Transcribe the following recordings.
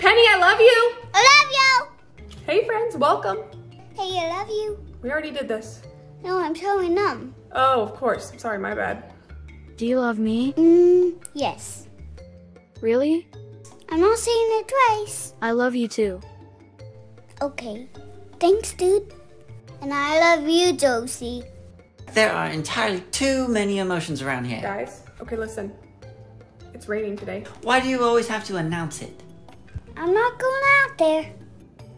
Penny, I love you. I love you. Hey friends, welcome. Hey, I love you. We already did this. No, I'm showing them. Oh, of course. Sorry, my bad. Do you love me? Mm, yes. Really? I'm not saying it twice. I love you too. Okay. Thanks, dude. And I love you, Josie. There are entirely too many emotions around here. Guys, okay, listen. It's raining today. Why do you always have to announce it? I'm not going out there.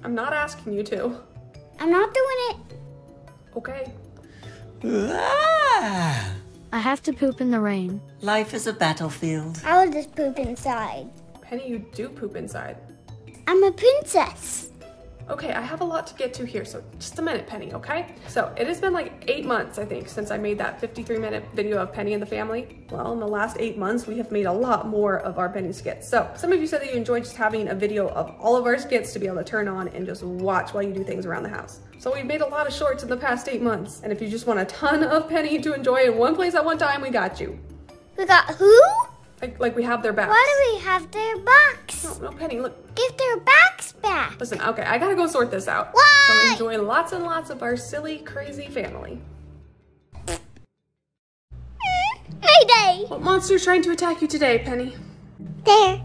I'm not asking you to. I'm not doing it. Okay. Ah! I have to poop in the rain. Life is a battlefield. I will just poop inside. Penny, you do poop inside. I'm a princess. Okay, I have a lot to get to here, so just a minute, Penny, okay? So it has been like eight months, I think, since I made that 53 minute video of Penny and the family. Well, in the last eight months, we have made a lot more of our Penny skits. So some of you said that you enjoyed just having a video of all of our skits to be able to turn on and just watch while you do things around the house. So we've made a lot of shorts in the past eight months. And if you just want a ton of Penny to enjoy in one place at one time, we got you. We got who? Like, like we have their backs. Why do we have their backs? No, no, Penny, look. Give their backs back. Listen, okay, I gotta go sort this out. Why? So enjoy lots and lots of our silly, crazy family. Mayday. What monster's trying to attack you today, Penny? There.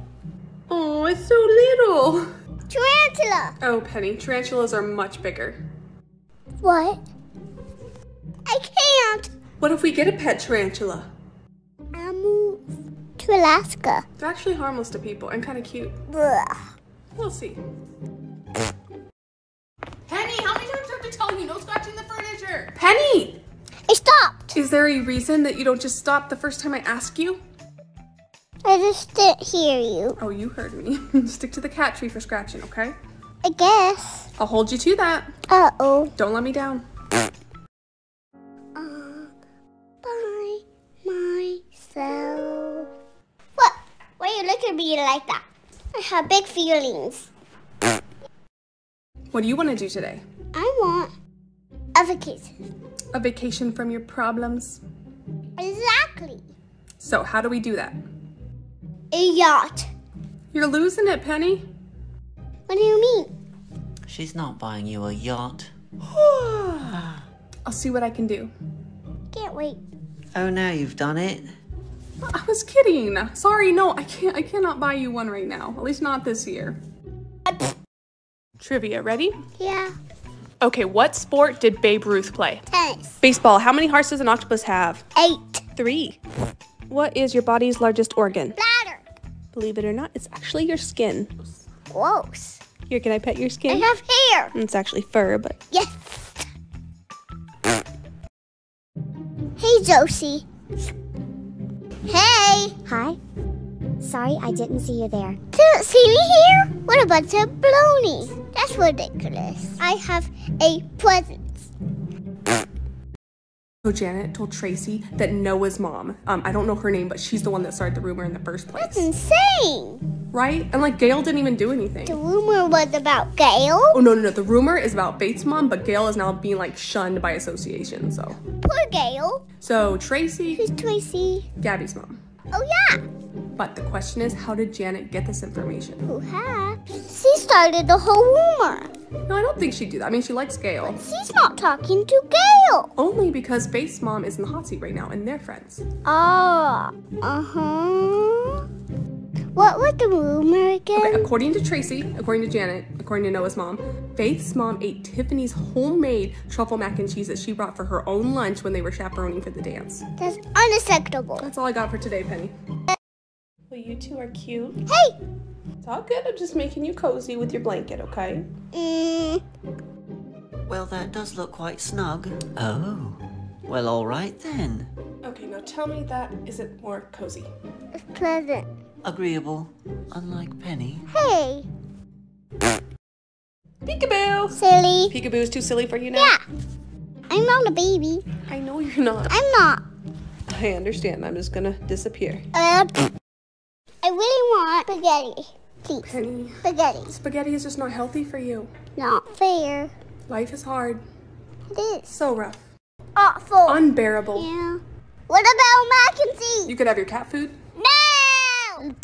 Oh, it's so little. Tarantula. Oh, Penny, tarantulas are much bigger. What? I can't. What if we get a pet tarantula? I'll move to Alaska. They're actually harmless to people and kind of cute. Ugh. We'll see. Penny, how many times do I have to tell you no scratching the furniture? Penny! I stopped. Is there a reason that you don't just stop the first time I ask you? I just didn't hear you. Oh, you heard me. Stick to the cat tree for scratching, okay? I guess. I'll hold you to that. Uh oh. Don't let me down. Uh, by myself. What? Why are you look at me like that? I have big feelings. What do you want to do today? I want a vacation. A vacation from your problems? Exactly. So, how do we do that? A yacht. You're losing it, Penny. What do you mean? She's not buying you a yacht. I'll see what I can do. Can't wait. Oh, now you've done it. I was kidding. Sorry, no, I can't. I cannot buy you one right now. At least not this year. Trivia, ready? Yeah. Okay, what sport did Babe Ruth play? Tennis. Baseball. How many hearts does an octopus have? Eight. Three. What is your body's largest organ? Bladder. Believe it or not, it's actually your skin. Gross. Here, can I pet your skin? I have hair. It's actually fur, but Yes. Hey, Josie. Hey. Hi. Sorry, I didn't see you there. Didn't see me here? What a bunch of baloney. That's ridiculous. I have a present. So Janet told Tracy that Noah's mom, um, I don't know her name, but she's the one that started the rumor in the first place. That's insane. Right? And like Gail didn't even do anything. The rumor was about Gail. Oh no no no! The rumor is about Bates' mom, but Gail is now being like shunned by association. So, Poor Gail. so Tracy, Who's Tracy? Gabby's mom. Oh, yeah. But the question is, how did Janet get this information? Perhaps. She started the whole rumor. No, I don't think she'd do that. I mean, she likes Gail She's not talking to Gail. only because Bates' mom is in the hot seat right now, and they're friends. Ah. Uh huh. What was the rumor again? Okay, according to Tracy, according to Janet, according to Noah's mom, Faith's mom ate Tiffany's homemade truffle mac and cheese that she brought for her own lunch when they were chaperoning for the dance. That's unacceptable. That's all I got for today, Penny. Well, you two are cute. Hey. It's all good. I'm just making you cozy with your blanket, okay? Mm, Well, that does look quite snug. Oh. Well, all right then. Okay, now tell me that isn't more cozy. it's pleasant. Agreeable. Unlike Penny. Hey. Peekaboo! Silly. Peekaboo is too silly for you now? Yeah. I'm not a baby. I know you're not. I'm not. I understand. I'm just gonna disappear. Uh, I really want spaghetti. Please. Penny, Spaghetti. spaghetti is just not healthy for you. Not fair. Life is hard. It is. So rough. Awful. Unbearable. yeah. What about mac and cheese? You could have your cat food. No!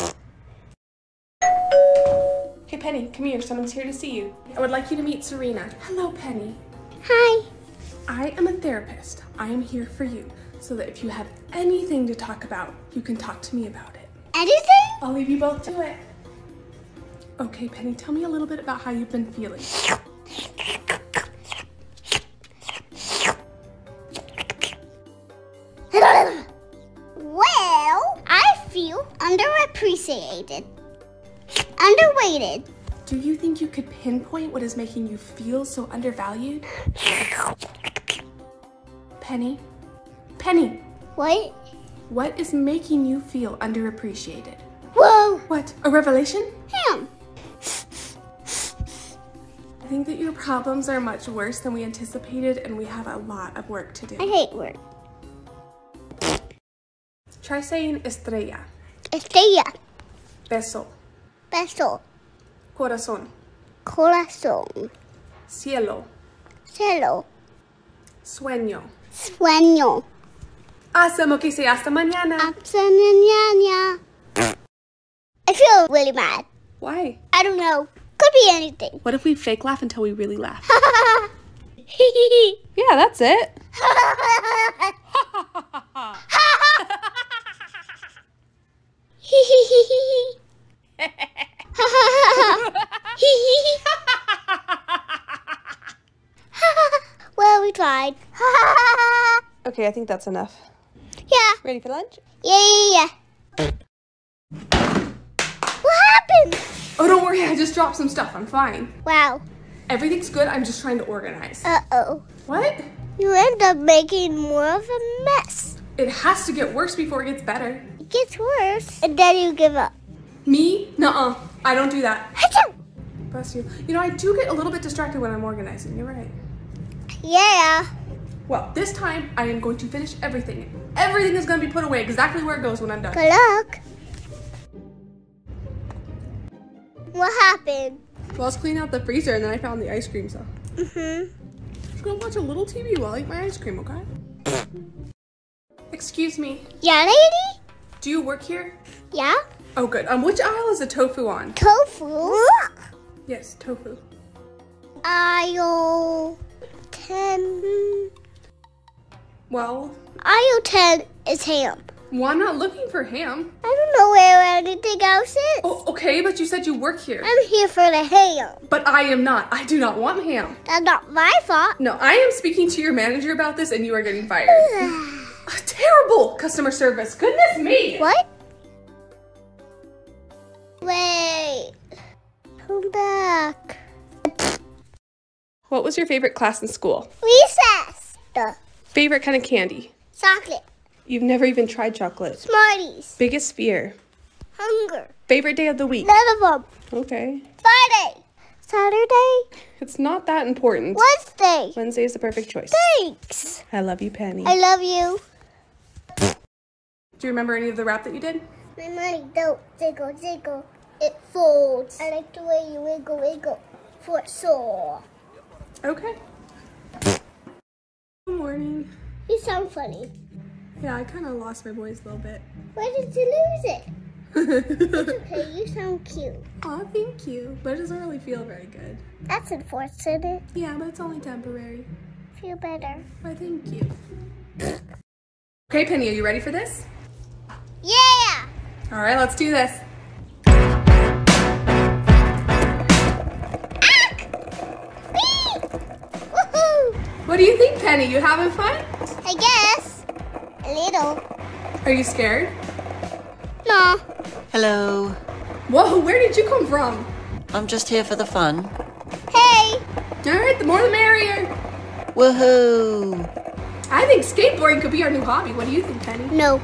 Hey Penny, come here. Someone's here to see you. I would like you to meet Serena. Hello, Penny. Hi. I am a therapist. I am here for you so that if you have anything to talk about, you can talk to me about it. Anything? I'll leave you both to it. Okay, Penny, tell me a little bit about how you've been feeling. Well, I feel underappreciated, underweighted. Do you think you could pinpoint what is making you feel so undervalued? Penny? Penny, What? What is making you feel underappreciated? Whoa! What, a revelation? Him. I think that your problems are much worse than we anticipated and we have a lot of work to do. I hate work. Try saying estrella, Estrella. beso, Beso. corazón, Corazón. cielo, Cielo. sueño. Sueño. Hacemos que sea hasta mañana. Hasta mañana. I feel really mad. Why? I don't know. Could be anything. What if we fake laugh until we really laugh? Yeah, that's it. well, we tried. Okay, I think that's enough. Yeah, Ready for lunch? yeah, yeah, yeah. What happened? Oh, don't worry, I just dropped some stuff. I'm fine. Wow. Everything's good. I'm just trying to organize. Uh oh. What? You end up making more of a mess. It has to get worse before it gets better. It gets worse, and then you give up. Me? Nuh-uh. I don't do that. Bless you. You know, I do get a little bit distracted when I'm organizing. You're right. Yeah. Well, this time I am going to finish everything. Everything is going to be put away exactly where it goes when I'm done. Good luck. What happened? Well, I was cleaning out the freezer and then I found the ice cream, so. Mm-hmm. Just gonna watch a little TV while I eat my ice cream, okay? Excuse me. Yeah, lady? Do you work here? Yeah? Oh, good. Um, which aisle is the tofu on? Tofu? Yes, tofu. Aisle 10. Well, Aisle 10 is ham. well, I'm not looking for ham. I don't know where anything else is. Oh, okay, but you said you work here. I'm here for the ham. But I am not. I do not want ham. That's not my fault. No, I am speaking to your manager about this and you are getting fired. Terrible customer service. Goodness me. what? Wait. Come back. What was your favorite class in school? Recess. The Favorite kind of candy? chocolate. You've never even tried chocolate. Smarties. Biggest fear? Hunger. Favorite day of the week? None of them. Okay. Friday. Saturday. It's not that important. Wednesday. Wednesday is the perfect choice. Thanks. I love you, Penny. I love you. Do you remember any of the rap that you did? My money don't jiggle jiggle. It folds. I like the way you wiggle wiggle. For sure. Okay. Good morning. You sound funny. Yeah, I kind of lost my voice a little bit. Where did you lose it? It's okay, you sound cute. Aw, thank you. But it doesn't really feel very good. That's unfortunate. Yeah, but it's only temporary. Feel better. Why, thank you. Okay, Penny, are you ready for this? Yeah! All right, let's do this. What do you think, Penny? You having fun? I guess. A little. Are you scared? No. Hello. Whoa, where did you come from? I'm just here for the fun. Hey! All right, the more the merrier. Woohoo! I think skateboarding could be our new hobby. What do you think, Penny? No.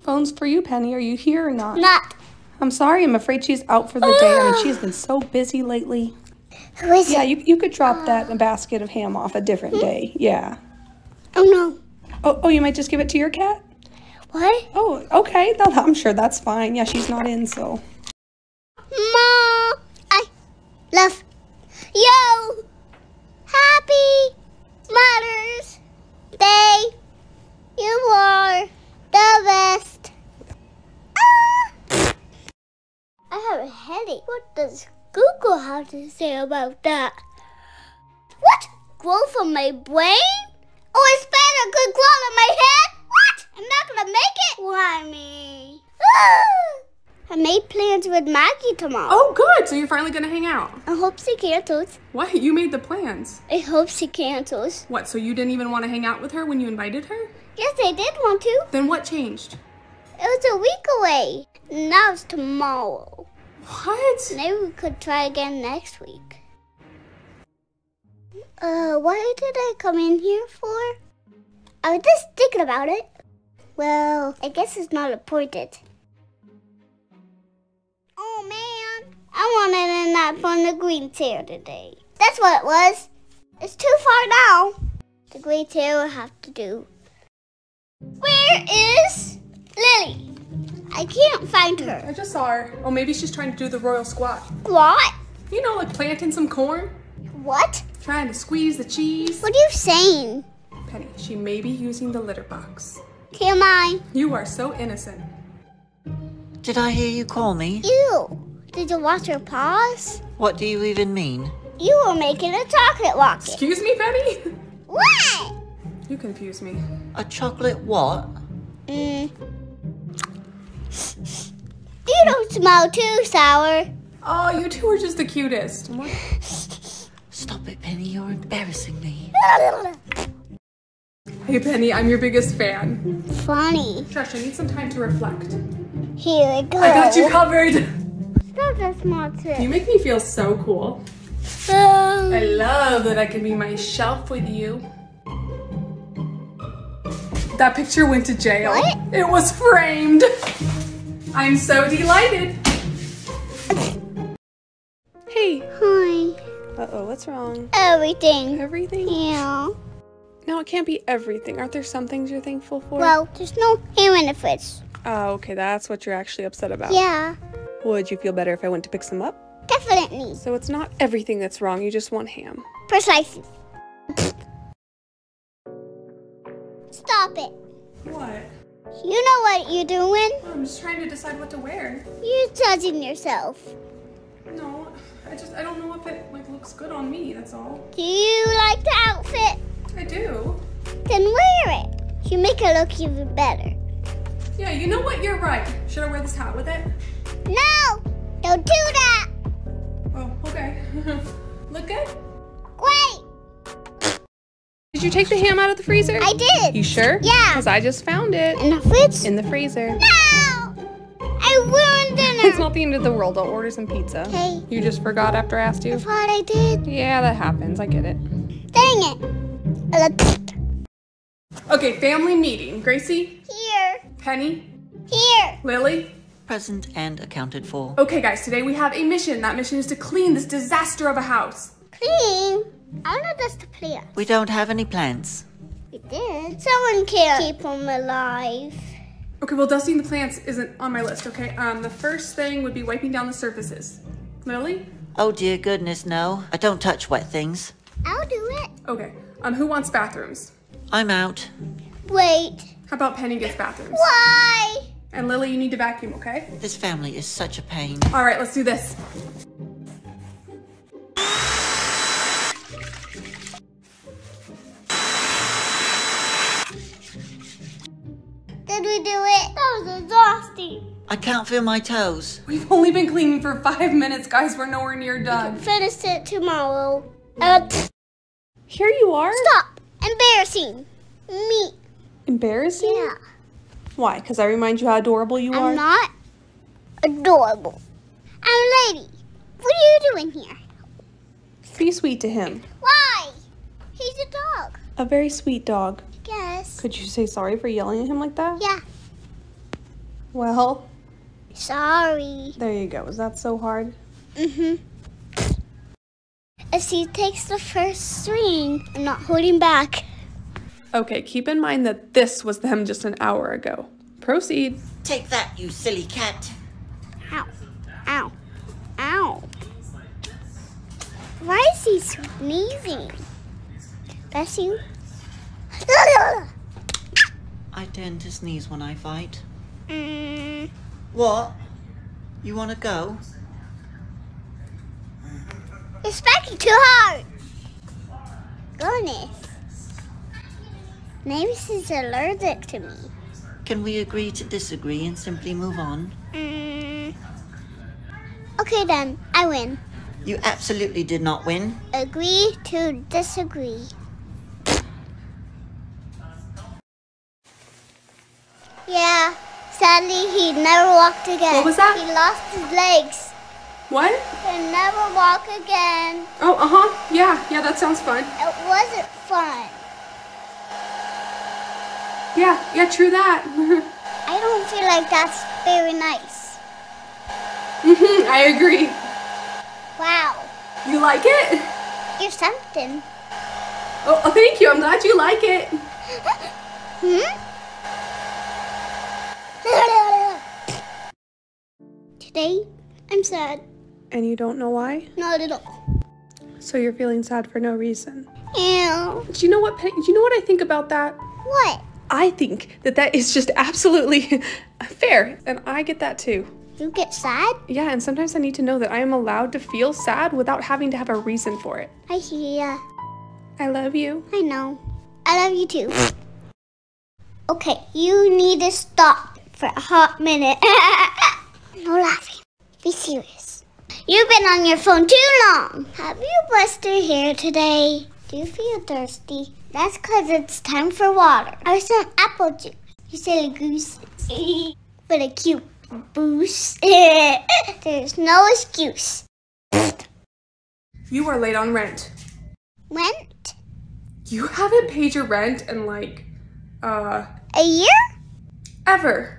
Phone's for you, Penny. Are you here or not? Not. I'm sorry. I'm afraid she's out for the day. I mean, she's been so busy lately. Who is Yeah, it? you, you could drop that basket of ham off a different day. Yeah. Oh no. Oh, oh, you might just give it to your cat? What? Oh, okay. No, I'm sure that's fine. Yeah, she's not in, so. Mom, I love you. Happy Mother's Day. You are the best. Ah! I have a headache. What does Google have to say about that? What? Grow from my brain? Oh, a spider could crawl in my head? What? I'm not gonna make it? Why me? I made plans with Maggie tomorrow. Oh, good. So you're finally gonna hang out. I hope she cancels. What? You made the plans. I hope she cancels. What? So you didn't even want to hang out with her when you invited her? Yes, I did want to. Then what changed? It was a week away. Now it's tomorrow. What? Maybe we could try again next week. Uh, what did I come in here for? I was just thinking about it. Well, I guess it's not important. Oh man, I wanted a nap on the green chair today. That's what it was. It's too far now. The green chair will have to do. Where is Lily? I can't find her. I just saw her. Oh, maybe she's trying to do the royal squat. What? You know, like planting some corn, What? trying to squeeze the cheese. What are you saying? Penny, she may be using the litter box. Am I? You are so innocent. Did I hear you call me? You. Did you wash your paws? What do you even mean? You were making a chocolate rocket. Excuse me, Penny? What? You confuse me. A chocolate what? Mm. You don't smell too sour. Oh, you two are just the cutest. What? Stop it, Penny. You're embarrassing me. Hey, Penny, I'm your biggest fan. Funny. Josh, I need some time to reflect. Here we go. I got you covered. Stop that small trick. You make me feel so cool. Um, I love that I can be my shelf with you. That picture went to jail. What? It was framed. I'm so delighted. Hey. Hi. Uh-oh, what's wrong? Everything. Everything? Yeah. No, it can't be everything. Aren't there some things you're thankful for? Well, there's no ham in the fridge. Oh, okay, that's what you're actually upset about. Yeah, Would you feel better if I went to pick some up? definitely. So it's not everything that's wrong, you just want ham. Precisely. Stop it. What? You know what you're doing? I'm just trying to decide what to wear. You're judging yourself. No, I just I don't know if it like looks good on me, that's all. Do you like the outfit? I do. Then wear it. You make it look even better. Yeah, you know what? You're right. Should I wear this hat with it? No! Don't do that! Oh, okay. Look good? Wait! Did you take the ham out of the freezer? I did! You sure? Yeah. Because I just found it In the fridge? in the freezer. No! I ruined dinner. It's dinner! not the end of the world. I'll order some pizza. Okay. You just forgot after I asked I you? thought I did. Yeah, that happens. I get it. Dang it! Okay, family meeting. Gracie, Here. Penny, Here. Lily. Present and accounted for. Okay, guys, today we have a mission. That mission is to clean this disaster of a house. Clean. I wanted us to play. We don't have any plants. We did. Someone can't keep them alive. Okay, well, dusting the plants isn't on my list, okay? Um, the first thing would be wiping down the surfaces. Lily? Oh dear goodness, no. I don't touch wet things. I'll do it. Okay. Um, who wants bathrooms? I'm out. Wait. How about Penny gets bathrooms? Why? And Lily, you need to vacuum, okay? This family is such a pain. All right, let's do this. Did we do it? That was exhausting. I can't feel my toes. We've only been cleaning for five minutes, guys. We're nowhere near done. Finish it tomorrow. Uh, Here you are. stop. Embarrassing. Me. Embarrassing? Yeah. Why? Because I remind you how adorable you are? I'm not adorable. I'm a lady. What are you doing here? Be sweet to him. Why? He's a dog. A very sweet dog. Guess. Could you say sorry for yelling at him like that? Yeah. Well, Sorry. there you go. Is that so hard? Mm-hmm. As he takes the first swing, I'm not holding back. Okay, keep in mind that this was them just an hour ago. Proceed. Take that, you silly cat. Ow. Ow. Ow. Why is he sneezing? Bless you. I tend to sneeze when I fight. Mm, What? You want to go? You're too hard. Goodness. Maybe she's allergic to me. Can we agree to disagree and simply move on? Mm. Okay then, I win. You absolutely did not win. Agree to disagree. Yeah, sadly he never walked again. What was that? He lost his legs. What? He'll never walk again. Oh, uh huh. Yeah, yeah, that sounds fun. It wasn't fun. Yeah, yeah, true that. I don't feel like that's very nice. Mm-hmm, I agree. Wow, You like it? you're something. Oh, oh, thank you. I'm glad you like it. Hmm? Today, I'm sad. And you don't know why? Not at all. So you're feeling sad for no reason. Ew. Do you know what? Do you know what I think about that? What? I think that that is just absolutely fair, and I get that too. You get sad? Yeah, and sometimes I need to know that I am allowed to feel sad without having to have a reason for it. I hear ya. I love you. I know. I love you too. Okay, you need to stop for a hot minute. no laughing. Be serious. You've been on your phone too long. Have you brushed your hair today? Do you feel thirsty? That's because it's time for water. Or some apple juice. You silly goose. but a cute boost. There's no excuse. You are late on rent. Rent? You haven't paid your rent in like, uh, a year? ever.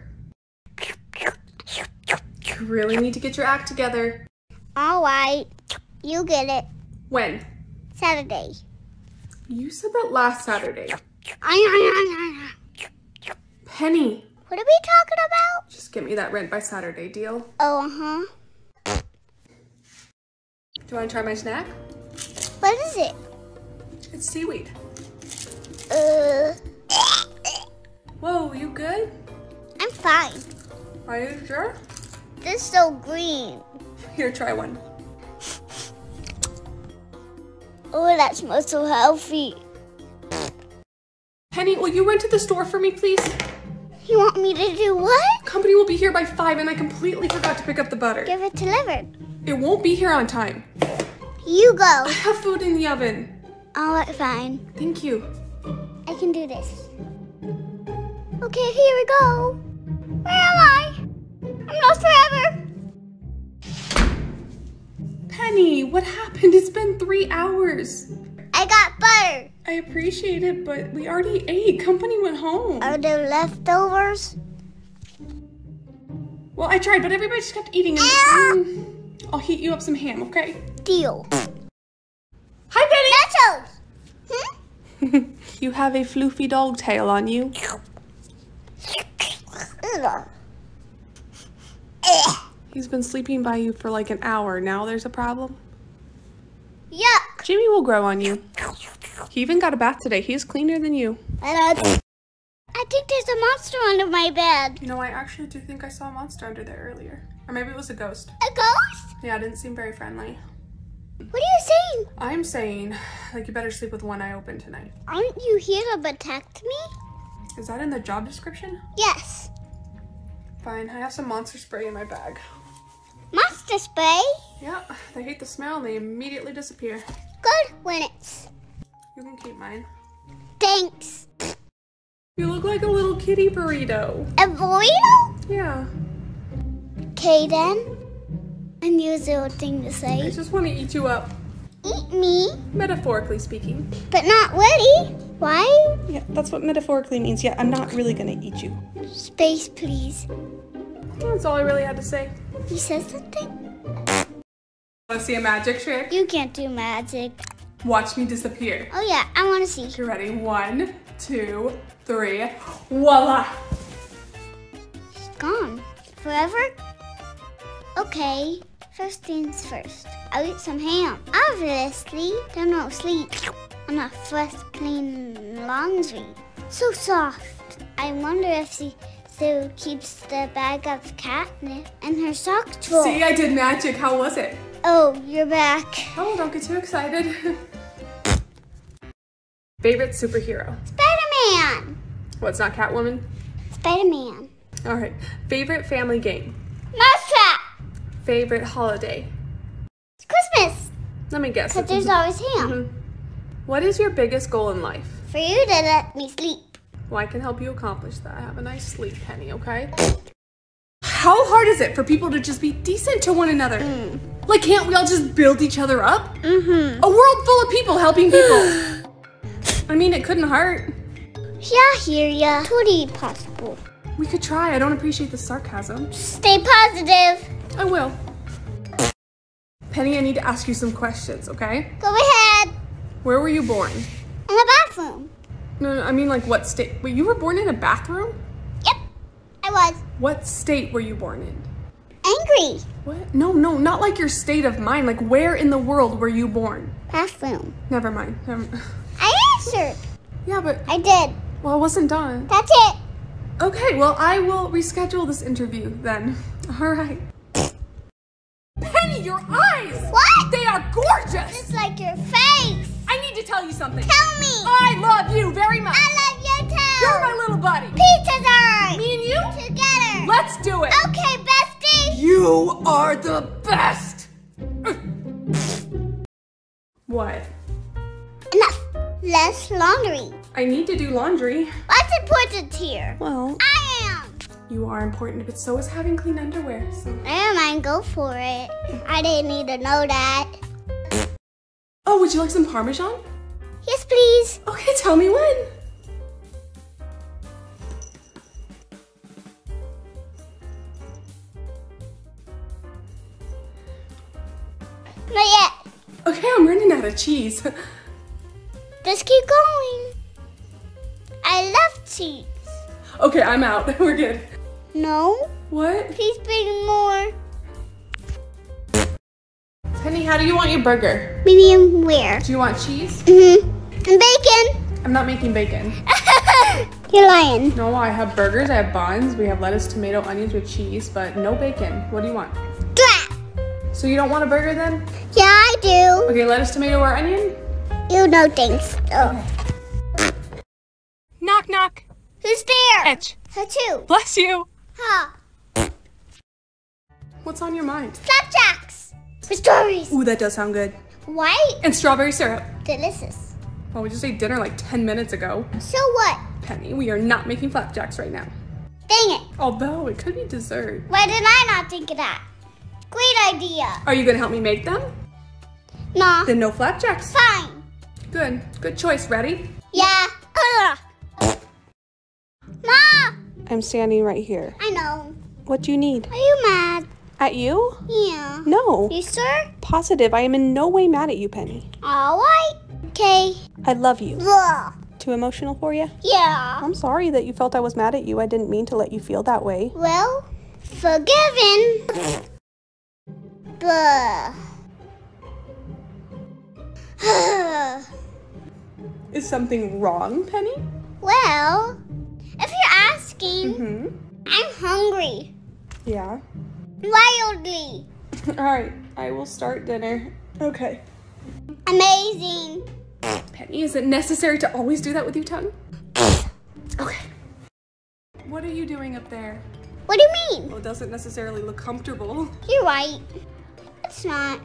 You really need to get your act together. All right. You get it. When? Saturday. You said that last Saturday. Penny. What are we talking about? just get me that rent by Saturday deal. Oh, uh huh. Do you want to try my snack? What is it? It's seaweed. Uh, Whoa, you good? I'm fine. Are you sure? This is so green. Here, try one. Oh, that smells so healthy. Penny, will you run to the store for me, please? You want me to do what? Company will be here by five, and I completely forgot to pick up the butter. Give it delivered. It won't be here on time. You go. I have food in the oven. All right, fine. Thank you. I can do this. Okay, here we go. Where am I? I'm lost forever. Penny, what happened? It's been three hours. I got butter. I appreciate it, but we already ate. Company went home. Are there leftovers? Well, I tried, but everybody just kept eating. And Mm, I'll heat you up some ham, okay? Deal. Hi, Nachos. Hmm? You have a floofy dog tail on you. He's been sleeping by you for like an hour. Now there's a problem. Yuck. Jimmy will grow on you. He even got a bath today. He's cleaner than you. I think there's a monster under my bed. You know, I actually do think I saw a monster under there earlier. Or maybe it was a ghost. A ghost? Yeah, it didn't seem very friendly. What are you saying? I'm saying, like, you better sleep with one eye open tonight. Aren't you here to protect me? Is that in the job description? Yes. Fine, I have some monster spray in my bag. Monster spray? Yeah, they hate the smell and they immediately disappear. Good when it's. You can keep mine. Thanks. You look like a little kitty burrito. A burrito? Yeah, Okay then. Unusual thing to say. I just want to eat you up, Eat me, metaphorically speaking. but not really. Why? Yeah, that's what metaphorically means. Yeah, I'm not really gonna eat you. Space, please. That's all I really had to say. You said something? Wanna see a magic trick? You can't do magic. Watch me disappear. Oh yeah, I want to see. You ready? One, two, three. Voila! She's gone. Forever? Okay, first things first. I'll eat some ham. Obviously, then I'll sleep on a fresh, clean laundry. So soft. I wonder if she still keeps the bag of catnip in her sock drawer. See, I did magic. How was it? Oh, you're back. Oh, don't get too excited. Favorite superhero? Spider-Man. What's not Catwoman? Spider-Man. All right. Favorite family game? Mousetrap. Favorite holiday? It's Christmas. Let me guess. Cause there's always ham. Mhm. What is your biggest goal in life? For you to let me sleep. Well, I can help you accomplish that. Have a nice sleep, Penny, okay? How hard is it for people to just be decent to one another? Like, can't we all just build each other up? Mm-hmm. A world full of people helping people. I mean, it couldn't hurt. Yeah, hear ya. Totally possible. We could try. I don't appreciate the sarcasm. Stay positive. I will. Penny, I need to ask you some questions, okay? Go ahead. Where were you born? In the bathroom. No, no, I mean, like, what state? Wait, you were born in a bathroom? Yep. I was What state were you born in? angry. What? No, no, not like your state of mind. Like, where in the world were you born? Bathroom. Never mind. Never- I answered. Yeah, but, I did. well, I wasn't done. That's it. Okay, well, I will reschedule this interview then. All right. Penny, your eyes! What? They are gorgeous! It's like your face. To tell you something. Tell me. I love you very much. I love you too. You're my little buddy. Pizza time. Me and you? Together. Let's do it. Okay, bestie. You are the best. What? Enough. Less laundry. I need to do laundry. What's important here? Well, I am. you are important, but so is having clean underwear. So. Never mind, go for it. I didn't need to know that. Oh, would you like some Parmesan? Yes, please. Okay, tell me when. Not yet. Okay, I'm running out of cheese. Just keep going. I love cheese. okay, I'm out. We're good. No, What? please bring more. Penny, how do you want your burger? Medium rare. Do you want cheese? Mm-hmm. And bacon. I'm not making bacon. You're lying. No, I have burgers, I have buns, we have lettuce, tomato, onions with cheese, but no bacon. What do you want? So you don't want a burger then? Yeah, I do. Okay, lettuce, tomato, or onion? You know things. Oh. Knock, knock. Who's there? Etch. Her too. Bless you. Huh. What's on your mind? Flapjacks. With strawberries. Ooh, that does sound good. White. And strawberry syrup. Delicious. Oh, we just ate dinner like 10 minutes ago. So what? Penny, we are not making flapjacks right now. Dang it. Although it could be dessert. Why did I not think of that? Great idea. Are you gonna help me make them? Nah. Then no flapjacks. Fine. Good. Good choice. Ready? Yeah. Ugh. Ma, I'm standing right here. I know. What do you need? Are you mad? At you? Yeah. No. You sure? Positive. I am in no way mad at you, Penny. Alright. Okay. I love you. Ugh. Too emotional for you? Yeah. I'm sorry that you felt I was mad at you. I didn't mean to let you feel that way. Well, forgiven. Is something wrong, Penny? well, if you're asking, Hmm? I'm hungry. Yeah. Wildly. Alright, I will start dinner. Okay. Amazing. Penny, is it necessary to always do that with your tongue? Okay. What are you doing up there? What do you mean? Well, it doesn't necessarily look comfortable. You're right. It's not.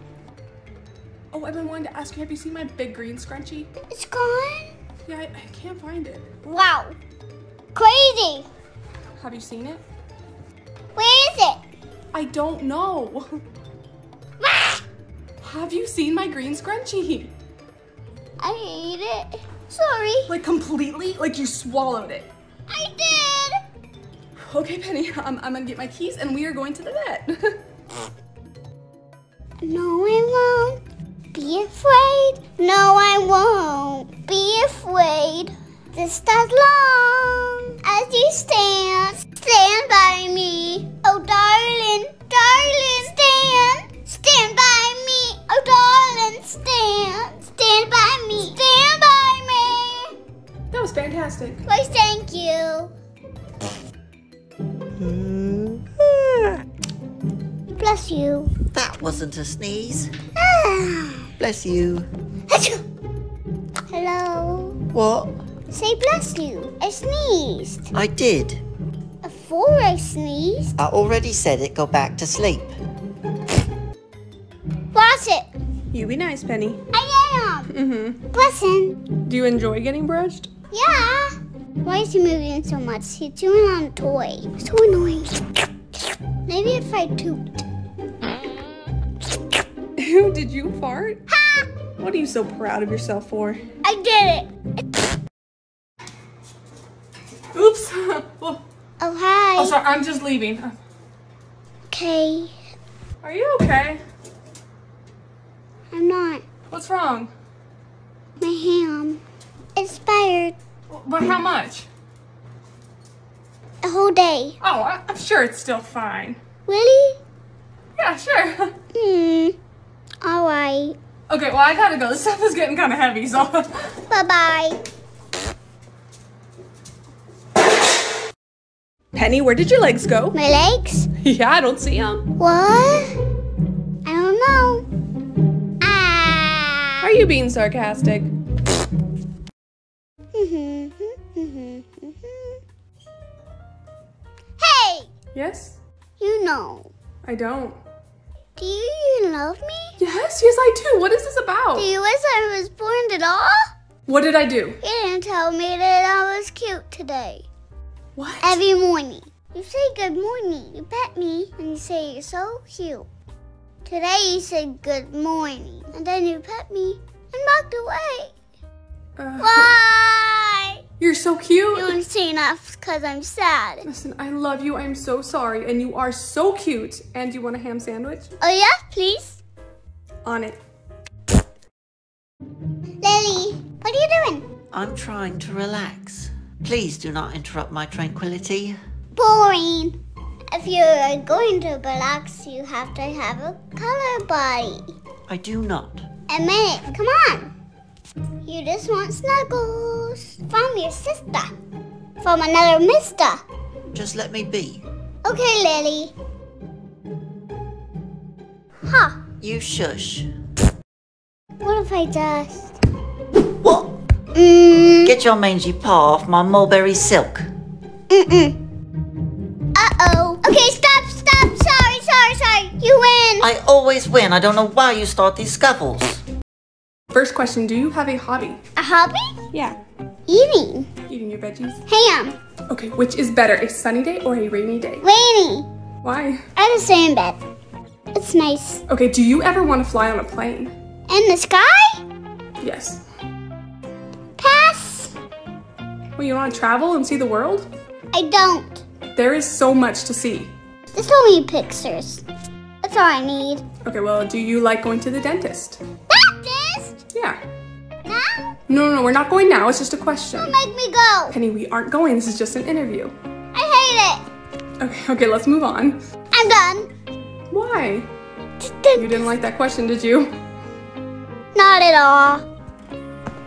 Oh, I've been wanting to ask you, have you seen my big green scrunchie? It's gone. Yeah, I, I can't find it. Wow. Crazy. Have you seen it? Where is it? I don't know. have you seen my green scrunchie? I ate it. Sorry. Like completely? Like you swallowed it. I did. Okay, Penny, I'm, I'm gonna get my keys and we are going to the vet. No, I won't. Be afraid. No, I won't. Be afraid. Just as long as you stand, stand by me. Oh, darling, darling, stand, stand by me. Oh, darling, stand, stand by me, stand by me. that was fantastic. Why, thank you. Bless you. That wasn't a sneeze. Ah. Bless you. Hello. What? Say bless you. I sneezed. I did. Before I sneezed. I already said it. Go back to sleep. Bless it. You be nice, Penny. I am. Mm-hmm. Blessing. Do you enjoy getting brushed? Yeah. Why is he moving so much? He's chewing on a toy. So annoying. Maybe if I toot. Ew, did you fart? Ha! What are you so proud of yourself for? I did it. Oops. oh, Oh, hi. sorry, I'm just leaving. Okay. Are you okay? I'm not. What's wrong? My ham expired But how much? a whole day. Oh, I- I'm sure it's still fine. Really? Yeah, sure. Hmm. All right. okay, well, I gotta go. This stuff is getting kind of heavy, so. Bye bye Penny, where did your legs go? My legs? yeah, I don't see them. What? I don't know. Ah. Are you being sarcastic? hey, Yes? you know. I don't. Do you even love me? Yes, yes, I do. What is this about? Do you wish I was born at all? What did I do? You didn't tell me that I was cute today. What? Every morning. You say good morning. You pet me and you say you're so cute. Today you said good morning. And then you pet me and walked away. Uh, Why? You're so cute. You don't say enough because I'm sad. Listen, I love you. I'm so sorry. And you are so cute. And you want a ham sandwich? Oh yeah, please? On it. Lily, what are you doing? I'm trying to relax. Please do not interrupt my tranquility. Boring. If you're going to relax, you have to have a color body. I do not. A minute, come on. You just want snuggles from your sister. From another mister. Just let me be. Okay, Lily. Huh. You shush. What if I just. What? Mm. Get your mangy paw off my mulberry silk. Mm-mm. Uh-oh. Okay, stop, stop. Sorry, sorry, sorry. You win. I always win. I don't know why you start these scuffles. First question Do you have a hobby? A hobby? Yeah. Eating. Eating your veggies? Ham. Okay, which is better, a sunny day or a rainy day? Rainy. Why? I just stay in bed. It's nice. Okay, do you ever want to fly on a plane? In the sky? Yes. Well, you want to travel and see the world? I don't. There is so much to see. Just show me pictures. That's all I need. Okay, well, do you like going to the dentist? Dentist? Yeah. Now? No, no, no, we're not going now. It's just a question. Don't make me go. Penny, we aren't going. This is just an interview. I hate it. Okay, okay, let's move on. I'm done. Why? You didn't like that question, did you? Not at all.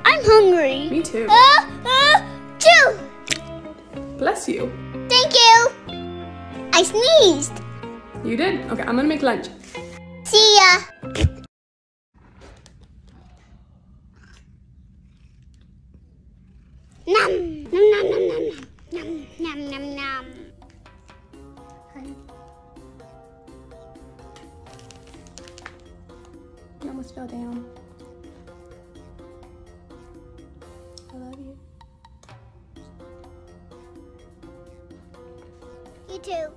I'm hungry. Me too. Uh, uh, chew. Bless you. Thank you. I sneezed. You did? Okay, I'm gonna make lunch. See ya. Nom, nom, nom, nom, nom, nom, nom, nom, nom. You almost fell down. I love you. Too.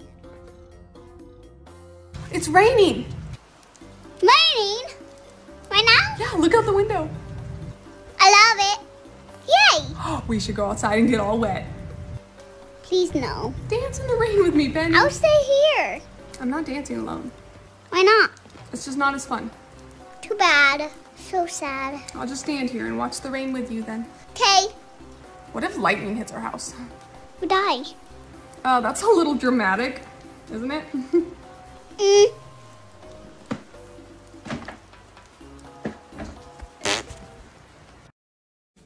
It's raining! Raining? Right now? Yeah, look out the window. I love it. Yay! We should go outside and get all wet. Please no. Dance in the rain with me, Ben. I'll stay here. I'm not dancing alone. Why not? It's just not as fun. Too bad. So sad. I'll just stand here and watch the rain with you then. Okay, What if lightning hits our house? we die. Oh, that's a little dramatic, isn't it? Mm.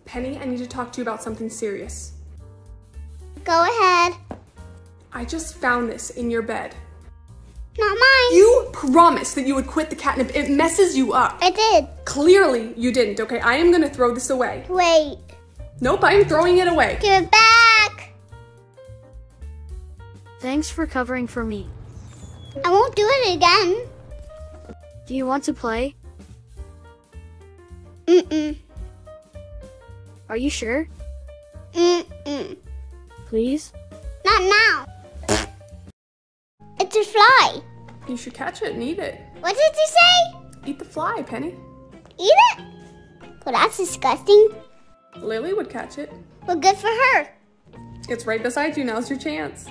Penny, I need to talk to you about something serious. Go ahead. I just found this in your bed. Not mine. You promised that you would quit the catnip. It messes you up. I did. Clearly, you didn't, okay? I am gonna throw this away. Wait. Nope, I am throwing it away. Give it back. Thanks for covering for me. I won't do it again. Do you want to play? Mm-mm. Are you sure? Mm-mm. Please? Not now. It's a fly. You should catch it and eat it. What did you say? Eat the fly, Penny. Eat it? Well, that's disgusting. Lily would catch it. Well, good for her. It's right beside you. Now's your chance.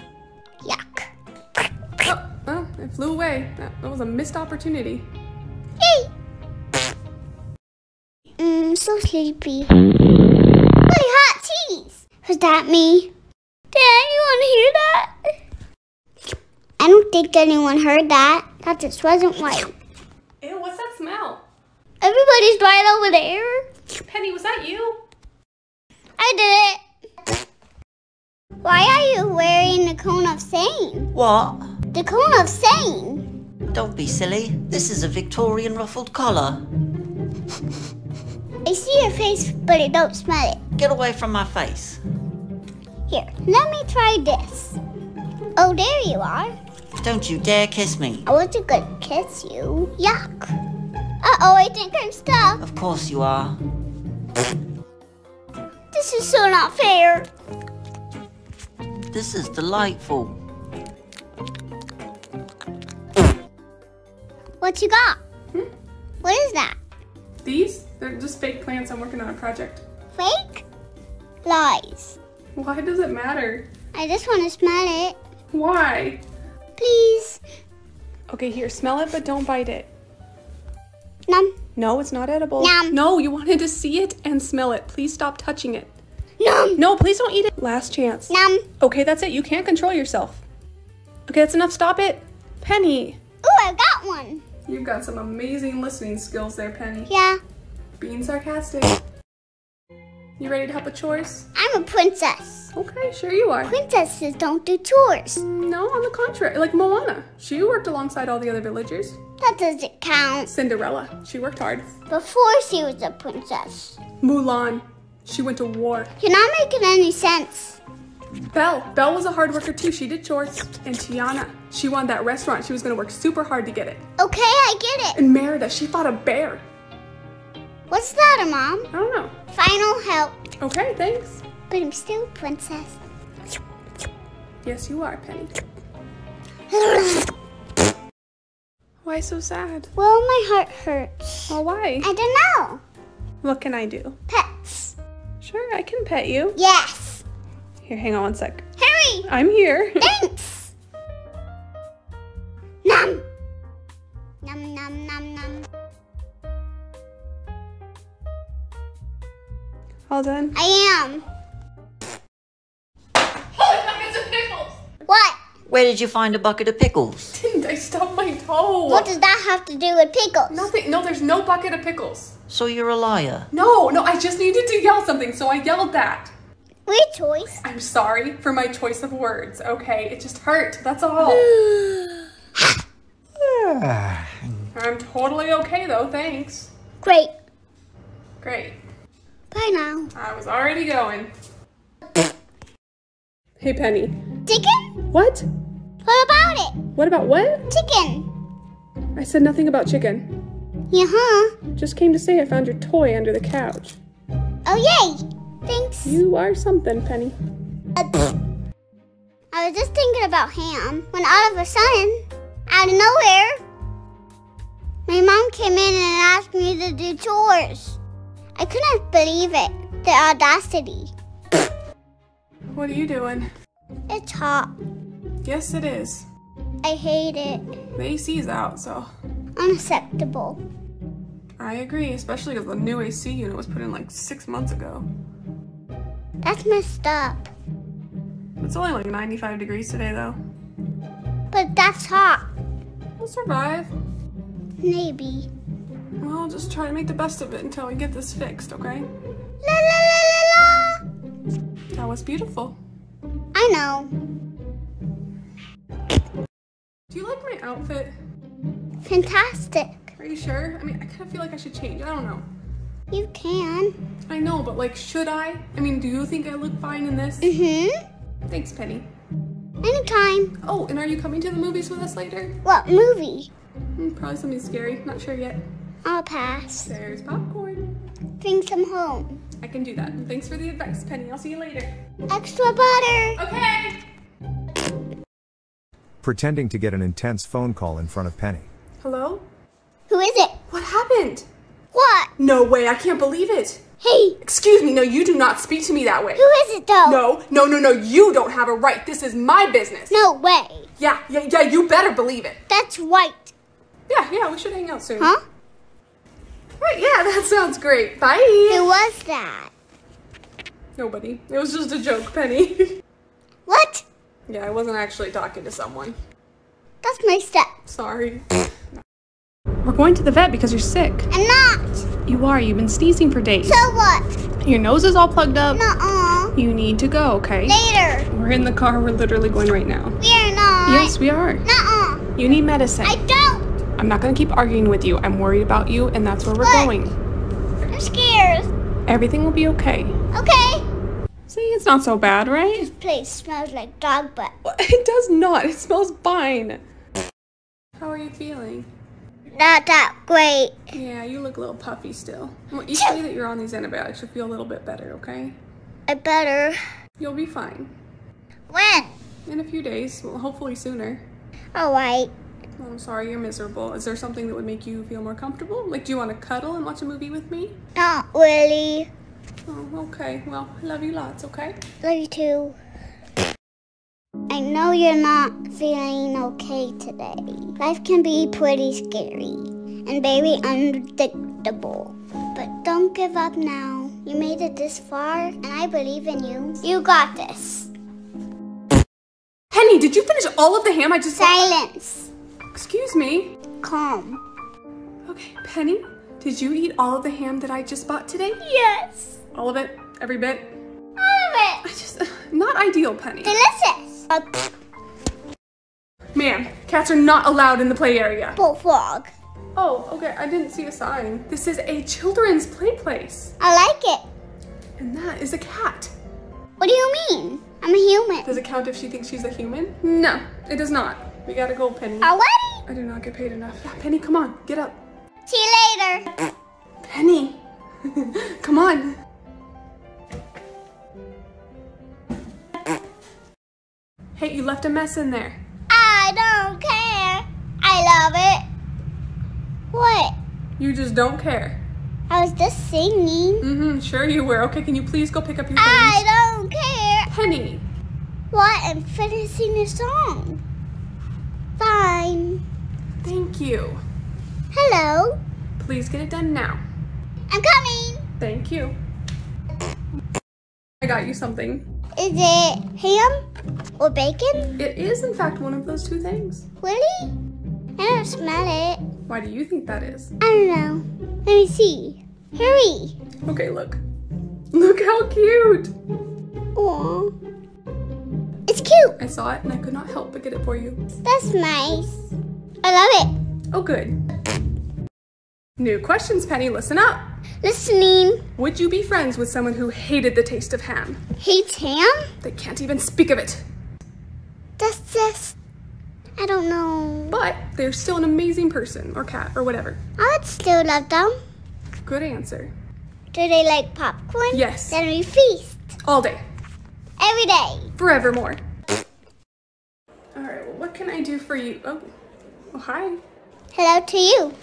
Yuck. It flew away. That, that was a missed opportunity. Hey. Mmm, so sleepy. Really hot cheese. Was that me? Did anyone hear that? I don't think anyone heard that. That just wasn't right. Ew, what's that smell? Everybody's right over there. Penny, was that you? I did it. Why are you wearing the cone of sane? What? The cone of sane. Don't be silly. This is a Victorian ruffled collar. I see your face, but I don't smell it. Get away from my face. Here, let me try this. Oh, there you are. Don't you dare kiss me. I wasn't gonna kiss you. Yuck. Uh-oh, I think I'm stuck. Of course you are. This is so not fair. This is delightful. What you got? Hmm? What is that? These? They're just fake plants. I'm working on a project. Fake? Lies. Why does it matter? I just want to smell it. Why? Please. Okay, here, smell it, but don't bite it. Num. No, it's not edible. Yum. No, you wanted to see it and smell it. Please stop touching it. Num. No, please don't eat it. Last chance. Num. Okay, that's it. You can't control yourself. Okay, that's enough. Stop it. Penny. Ooh, I got one. You've got some amazing listening skills there, Penny. Yeah, Being sarcastic. You ready to help with chores? I'm a princess. Okay, sure you are. Princesses don't do chores. No, on the contrary, like Moana. She worked alongside all the other villagers. That doesn't count. Cinderella, she worked hard. Before she was a princess. Mulan, she went to war. You're not making any sense. Belle, Belle was a hard worker too. She did chores. And Tiana, she won that restaurant. She was gonna work super hard to get it. Okay, I get it. And Merida, she fought a bear. What's that, a Mom? I don't know. Final help. Okay, thanks. But I'm still a princess. Yes, you are, Penny. Why so sad? well, my heart hurts. Well, why? I don't know. What can I do? Pets. Sure, I can pet you. Yes. Here, hang on one sec. Hurry. I'm here. Thanks. Num. Num, num, num, num. All done. I am. Holy buckets of pickles! What? Where did you find a bucket of pickles? Didn't I stub my toe? What does that have to do with pickles? Nothing. No, there's no bucket of pickles. So you're a liar. No, no, I just needed to yell something, so I yelled that. Weird choice. I'm sorry for my choice of words, okay? It just hurt, that's all. I'm totally okay though, thanks. Great. Great. Bye now. I was already going. Hey, Penny. Chicken? What? What about it? What about what? Chicken. I said nothing about chicken. Yeah, huh? Just came to say I found your toy under the couch. Oh, yay. Thanks. You are something, Penny. Uh, I was just thinking about ham when all of a sudden, out of nowhere, my mom came in and asked me to do chores. I couldn't believe it. The audacity. What are you doing? It's hot. Yes, it is. I hate it. The AC's out, so Unacceptable. I agree, especially because the new AC unit was put in like six months ago. That's messed up. It's only like 95 degrees today, though. But that's hot. We'll survive. Maybe. Well, just try to make the best of it until we get this fixed, okay? La la la la la. That was beautiful. I know. Do you like my outfit? Fantastic. Are you sure? I mean, I kind of feel like I should change. I don't know. You can. I know, but like, should I? I mean, do you think I look fine in this? Mm-hmm. Thanks, Penny. Anytime. Oh, and are you coming to the movies with us later? What movie? Hmm, probably something scary. Not sure yet. I'll pass. There's popcorn. Bring some home. I can do that. Thanks for the advice, Penny. I'll see you later. Extra butter. Okay. Pretending to get an intense phone call in front of Penny. Hello? Who is it? What happened? What? No way, I can't believe it. Hey, Excuse me, no, you do not speak to me that way. who is it though? No, no, no, no, you don't have a right. This is my business. No way. Yeah, yeah, yeah, you better believe it. That's right. Yeah, yeah, we should hang out soon. Huh? Right, yeah, that sounds great. Bye. Who was that? Nobody. It was just a joke, Penny. What? yeah, I wasn't actually talking to someone. That's my step. Sorry. We're going to the vet because you're sick. I'm not. You are. You've been sneezing for days. So what? Your nose is all plugged up. Nuh-uh. You need to go, okay? Later. We're in the car. We're literally going right now. We are not. Yes, we are. Nuh-uh. You need medicine. I don't. I'm not going to keep arguing with you. I'm worried about you, and that's where we're What? going. I'm scared. Everything will be okay. Okay. See, it's not so bad, right? This place smells like dog butt. It does not. It smells fine. How are you feeling? Not that great. Yeah, you look a little puffy still. Well, each day that you're on these antibiotics, you'll feel a little bit better, okay? I better. You'll be fine. When? In a few days, well, hopefully sooner. Alright. Well, I'm sorry you're miserable. Is there something that would make you feel more comfortable? Like, do you want to cuddle and watch a movie with me? Not really. Oh, okay. Well, I love you lots, okay? Love you too. I know you're not feeling okay today. Life can be pretty scary and very unpredictable. But don't give up now. You made it this far, and I believe in you. You got this. Penny, did you finish all of the ham I just bought? Silence. Excuse me. Calm. Okay, Penny, did you eat all of the ham that I just bought today? Yes. All of it? Every bit? All of it. I just, not ideal, Penny. Delicious. Ma'am, cats are not allowed in the play area. bullfrog. Oh, okay, I didn't see a sign. This is a children's play place, I like it. and that is a cat. What do you mean? I'm a human. Does it count if she thinks she's a human? No, it does not. We gotta go, Penny. Already? I do not get paid enough. Yeah, Penny, come on, get up. See you later. Penny, come on. Hey, you left a mess in there. I don't care. I love it. What? You just don't care. I was just singing. Mm-hmm, sure you were. Okay, can you please go pick up your things? I don't care. Penny, What? I'm finishing the song. Fine. thank you. Hello. Please get it done now. I'm coming. Thank you. I got you something. Is it ham or bacon? It is, in fact, one of those two things. Really? I don't smell it. Why do you think that is? I don't know. Let me see. Hurry. Okay, look. Look how cute! Aw. It's cute. I saw it and I could not help but get it for you. That's nice. I love it. Oh, good. New questions, Penny. Listen up. Listening. Would you be friends with someone who hated the taste of ham? Hates ham? They can't even speak of it. That's just. I don't know. But they're still an amazing person, or cat, or whatever. I would still love them. Good answer. Do they like popcorn? Yes. Then we feast. All day. Every day. Forevermore. Alright, well, what can I do for you? Oh, oh, hi. Hello to you.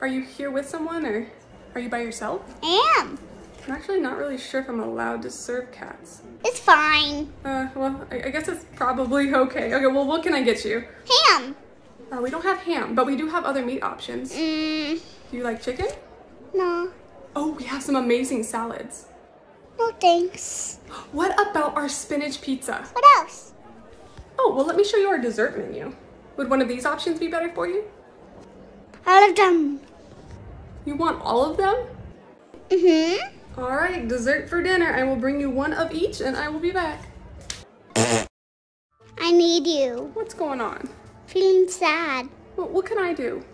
Are you here with someone, or are you by yourself? I am. I'm actually not really sure if I'm allowed to serve cats. It's fine. Uh, well, I, I guess it's probably okay. Okay, well, what can I get you? Ham. Uh, we don't have ham, but we do have other meat options. Mmm. Do you like chicken? No. Oh, we have some amazing salads. No thanks. What about our spinach pizza? What else? Oh, well, let me show you our dessert menu. Would one of these options be better for you? All of them. You want all of them? Mm-hmm. All right, dessert for dinner. I will bring you one of each and I will be back. I need you. What's going on? Feeling sad. What, what can I do?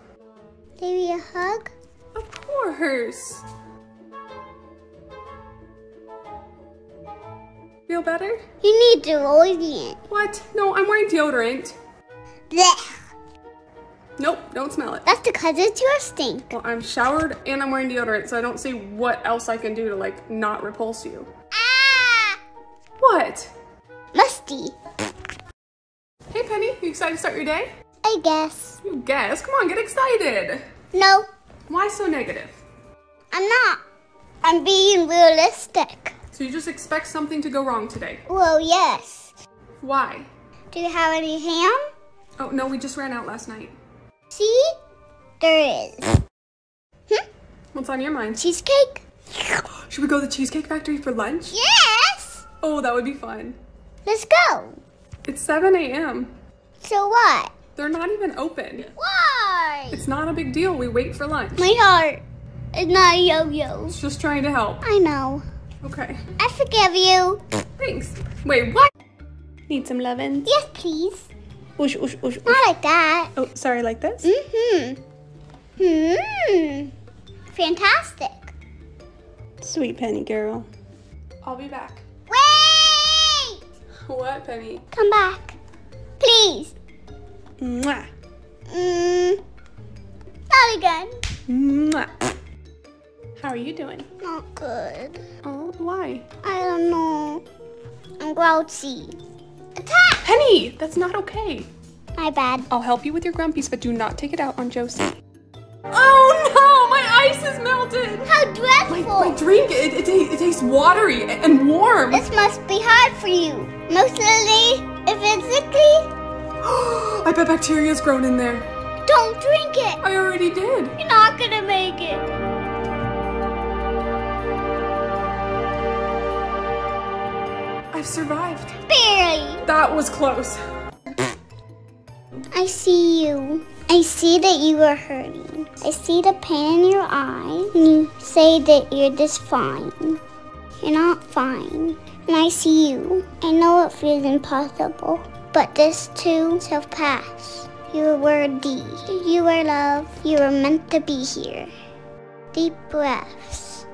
Give you a hug? Of course. Feel better? You need deodorant. What? No, I'm wearing deodorant. Blech. Nope, don't smell it. That's because it's your stink. Well, I'm showered and I'm wearing deodorant, so I don't see what else I can do to like not repulse you. Ah! What? Musty. Hey Penny, you excited to start your day? I guess. You guess. Come on, get excited. No, Why so negative? I'm not. I'm being realistic. So you just expect something to go wrong today. Well, yes. Why? Do you have any ham? Oh no, we just ran out last night. See? There is. Hmm? What's on your mind? Cheesecake? Should we go to the Cheesecake Factory for lunch? Yes! Oh, that would be fun. Let's go. It's 7 a.m. So what? They're not even open. Why? It's not a big deal. We wait for lunch. My heart is not a yo-yo. It's just trying to help. I know. Okay. I forgive you. Thanks. Wait, what? Need some lovin'? Yes, please. Oosh, oosh, oosh, oosh. Not like that. Oh, sorry, like this? Mm-hmm. Hmm. Fantastic. Sweet Penny girl. I'll be back. Wait! What, Penny? Come back. Please. Mwah. Mm. Not again. Mwah. How are you doing? Not good. Oh, why? I don't know. I'm grouchy. Attack! Penny, that's not okay. My bad. I'll help you with your grumpies, but do not take it out on Josie. Oh no, my ice is melted. How My, dreadful! my drink, it, it, it tastes watery and warm. This must be hard for you. Mostly, physically. I bet bacteria's grown in there. Don't drink it. I already did. You're not gonna make it. I've survived. Barely. That was close. I see you. I see that you are hurting. I see the pain in your eye. And you say that you're just fine. You're not fine. And I see you. I know it feels impossible. But this too shall pass. You are worthy. You are love. You are meant to be here. Deep breaths.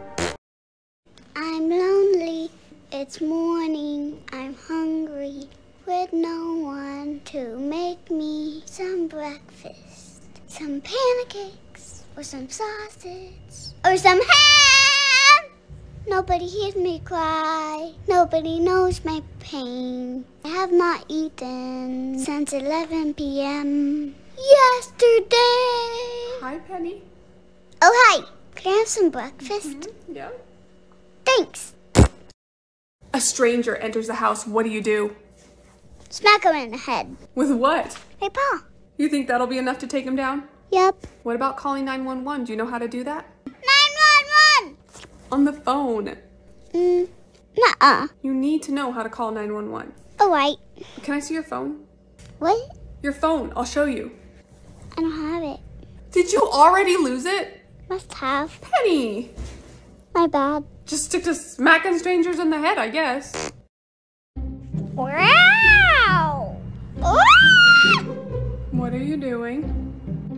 I'm lonely. It's morning. I'm hungry. With no one to make me some breakfast. Some pancakes. Or some sausage. Or some ham! Nobody hears me cry. Nobody knows my pain. I have not eaten since 11 p.m. yesterday. Hi, Penny. Oh, hi. Can I have some breakfast? Mm-hmm. Yeah. Thanks. A stranger enters the house. What do you do? Smack him in the head. With what? Hey, Pa. You think that'll be enough to take him down? Yep. What about calling 911? Do you know how to do that? 911! On the phone. Mm, nuh-uh. You need to know how to call 911. All right. Can I see your phone? What? Your phone. I'll show you. I don't have it. Did you already lose it? Must have. Penny! My bad. Just stick to smacking strangers in the head, I guess. Wow! What are you doing?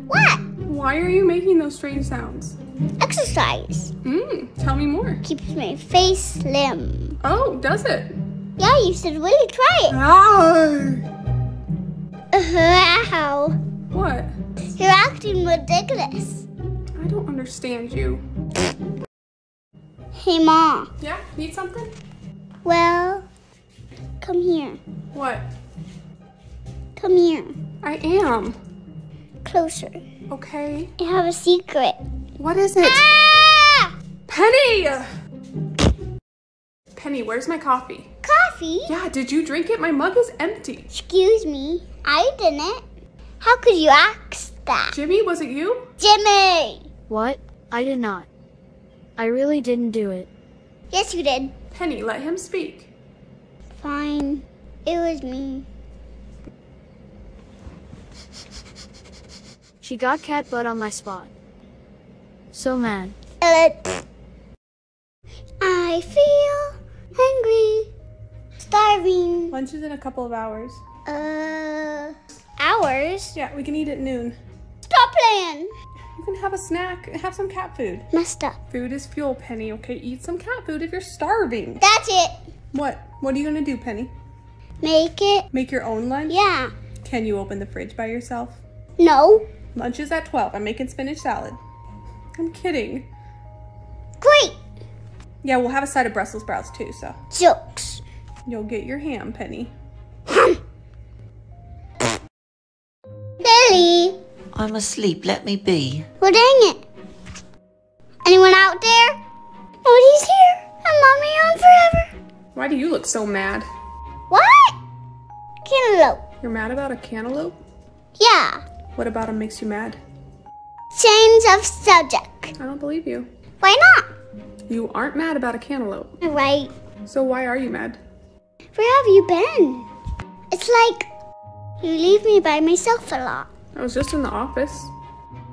What? Why are you making those strange sounds? Exercise. Mmm, tell me more. Keeps my face slim. Oh, does it? Yeah, you should really try it. Ah! Wow. What? You're acting ridiculous. I don't understand you. Hey, Ma. Yeah? Need something? Well, come here. What? Come here. I am. Closer. Okay. I have a secret. What is it? Ah! Penny! Penny, where's my coffee? Coffee? Yeah, did you drink it? My mug is empty. Excuse me. I didn't. How could you ask that? Jimmy, was it you? Jimmy! What? I did not. I really didn't do it. Yes, you did. Penny, let him speak. Fine. It was me. She got cat butt on my spot. So mad. I feel hungry. Starving. Lunch is in a couple of hours. Uh, hours? Yeah, we can eat at noon. Stop playing. You can have a snack, have some cat food. Messed up. Food is fuel, Penny, okay? Eat some cat food if you're starving. That's it. What? What are you gonna do, Penny? Make it. Make your own lunch? Yeah. Can you open the fridge by yourself? No. Lunch is at 12. I'm making spinach salad. I'm kidding. Great. Yeah, we'll have a side of Brussels sprouts too, so Jokes. you'll get your ham, Penny. Billy. I'm asleep, let me be. Well, dang it. Anyone out there? Oh, Nobody's here. I'm on my own forever. Why do you look so mad? What? Cantaloupe. You're mad about a cantaloupe? Yeah. What about him makes you mad? Change of subject. I don't believe you. Why not? You aren't mad about a cantaloupe. Right. So why are you mad? Where have you been? It's like you leave me by myself a lot. I was just in the office.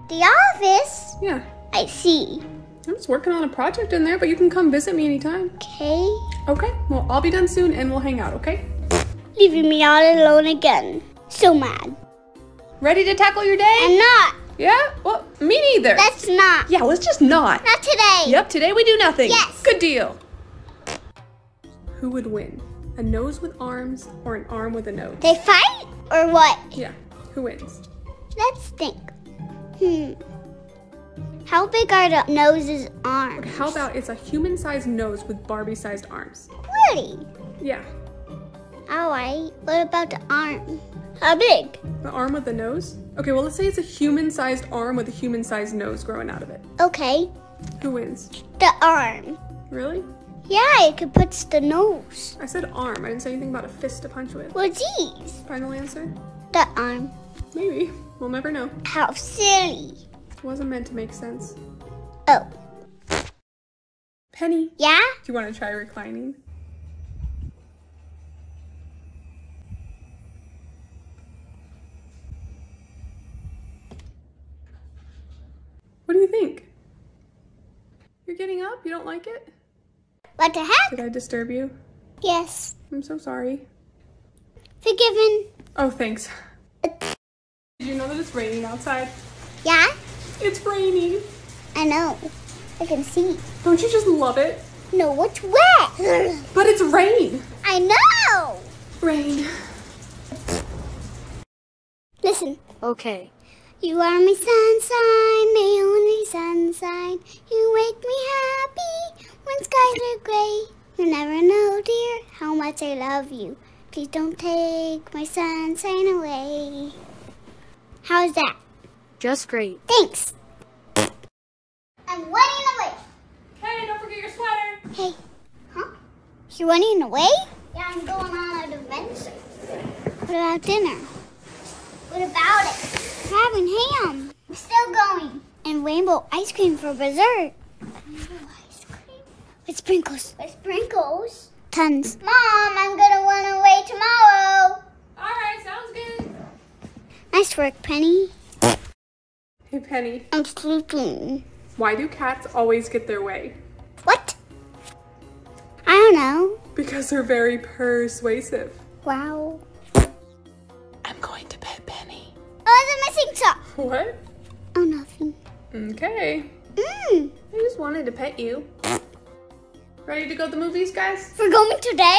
The office? Yeah. I see. I was working on a project in there, but you can come visit me anytime. Okay. Okay, well, I'll be done soon and we'll hang out, okay? Leaving me all alone again. So mad. Ready to tackle your day? I'm not. yeah? Well, me neither. That's not. yeah, let's just not. Not today. Yep, today we do nothing. Yes. Good deal. Who would win? A nose with arms or an arm with a nose? They fight or what? Yeah, who wins? Let's think. Hmm. How big are the nose's arms? How about it's a human sized nose with Barbie sized arms? Really? Yeah, Alright. What about the arm? How big? the arm with the nose? Okay, well, let's say it's a human sized arm with a human sized nose growing out of it. Okay. Who wins? The arm. Really? Yeah, it could put the nose. I said arm. I didn't say anything about a fist to punch with. Well, geez. Final answer? The arm. Maybe. We'll never know. How silly. It wasn't meant to make sense. Oh. Penny, Yeah? do you want to try reclining? What do you think? You're getting up? You don't like it? What the heck? Did I disturb you? Yes. I'm so sorry. Forgiven. Oh, thanks. Did you know that it's raining outside? Yeah? It's raining. I know. I can see. Don't you just love it? No, it's wet. But it's rain. I know. Rain. Listen. Okay. You are my sunshine, my only sunshine. You make me happy when skies are gray. You never know, dear, how much I love you. Please don't take my sunshine away. How's that? Just great. Thanks. I'm running away. Hey, don't forget your sweater. Hey. Huh? You're running away? Yeah, I'm going on an adventure. What about dinner? What about it? We're having ham. We're still going. And rainbow ice cream for dessert. Rainbow ice cream? With sprinkles. With sprinkles? Tons. Mom, I'm gonna run away tomorrow. Alright, sounds good. Nice work, Penny. Hey, Penny, I'm sleeping. why do cats always get their way? What? I don't know. Because they're very persuasive. Wow. I'm going to bed, Penny. Oh, the missing sock. What? Oh, nothing. Okay. Mmm. I just wanted to pet you. Ready to go to the movies, guys? We're going today?